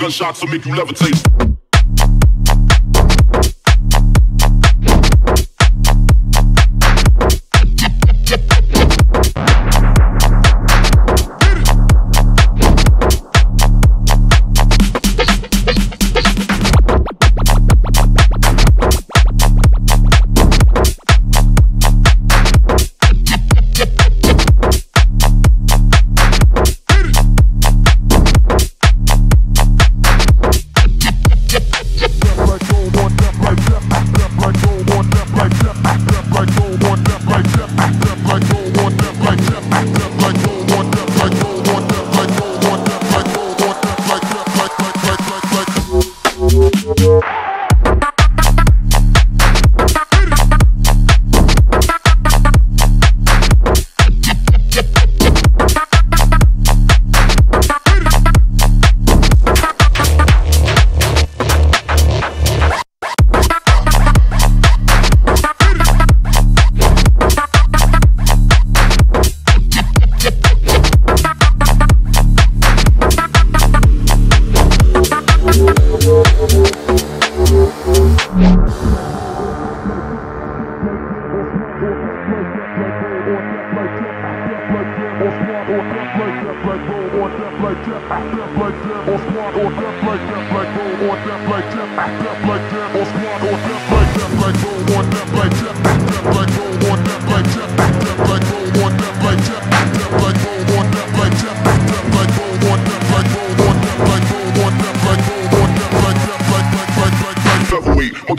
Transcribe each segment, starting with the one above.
Gunshots will make you levitate.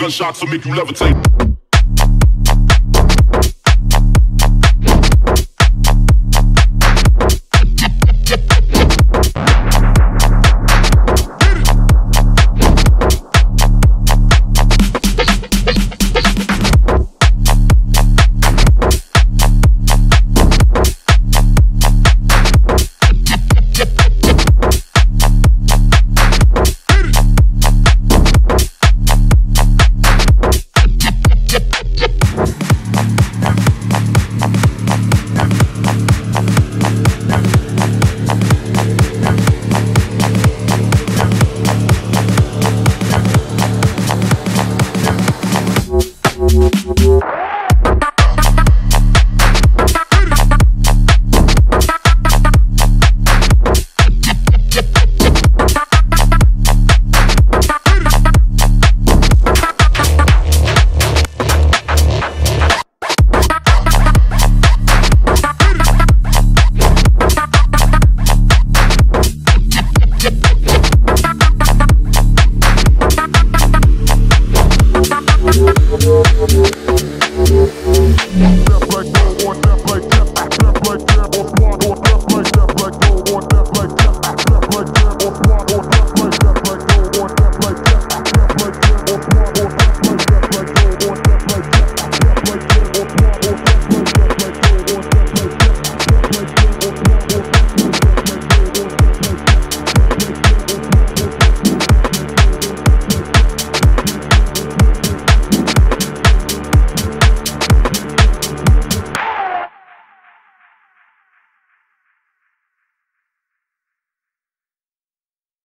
Gunshots will make you levitate.